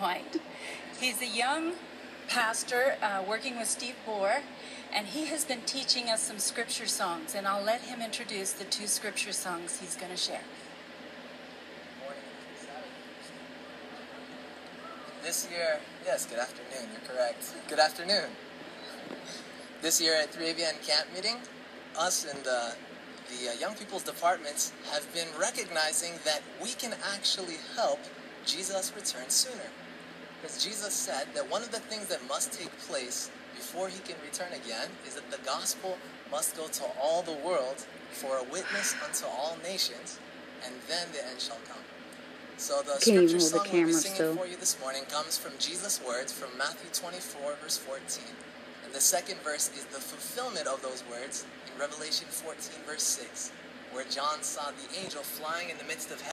White. He's a young pastor uh, working with Steve Bohr, and he has been teaching us some scripture songs. And I'll let him introduce the two scripture songs he's going to share. This year, yes, good afternoon, you're correct. Good afternoon. This year at 3ABN camp meeting, us and the, the uh, young people's departments have been recognizing that we can actually help Jesus return sooner. Because Jesus said that one of the things that must take place before he can return again is that the gospel must go to all the world for a witness unto all nations, and then the end shall come. So the Can't scripture hold the song we'll be singing still. for you this morning comes from Jesus' words from Matthew 24, verse 14. And the second verse is the fulfillment of those words in Revelation 14, verse 6, where John saw the angel flying in the midst of heaven.